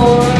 more.